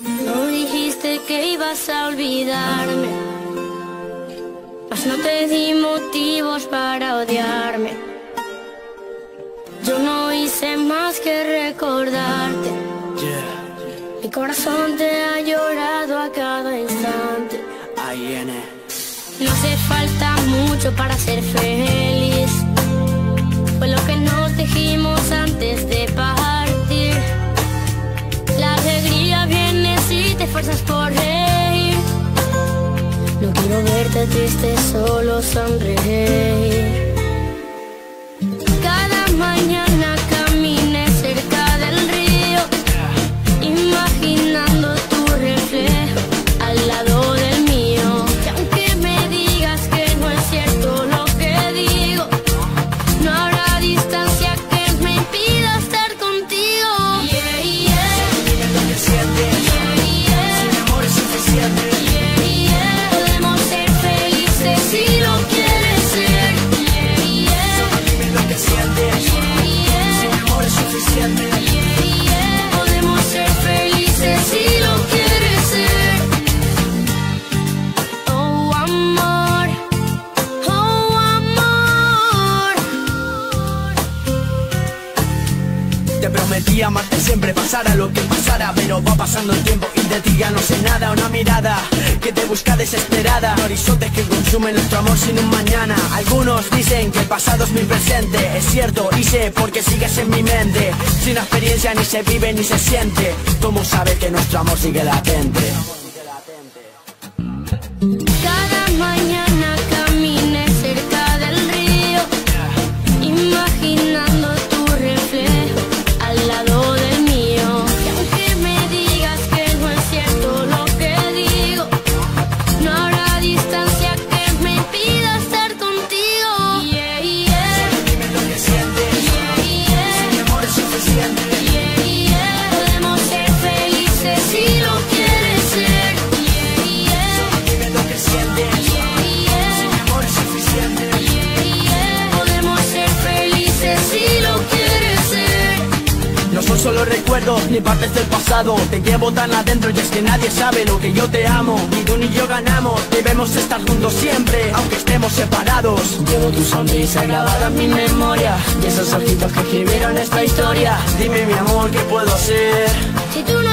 No dijiste que ibas a olvidarme, mas no te di motivos para odiarme. Yo no hice más que recordarte. Mi corazón te ha llorado a cada instante. No hace falta mucho para ser feliz. Solo Te prometí amarte siempre, pasara lo que pasara Pero va pasando el tiempo y de ti ya no sé nada Una mirada que te busca desesperada. Horizontes que consumen nuestro amor sin un mañana. Algunos dicen que el pasado es mi presente Es cierto y sé porque sigues en mi mente. Sin experiencia ni se vive ni se siente ¿Cómo sabes que nuestro amor sigue latente? Son solo recuerdos ni partes del pasado. Te llevo tan adentro y es que nadie sabe lo que yo te amo. Ni tú ni yo ganamos, debemos estar juntos siempre Aunque estemos separados. Llevo tu sonrisa grabada en mi memoria Y esos ojitos que escribieron esta historia. Dime mi amor, ¿qué puedo hacer? Si tú no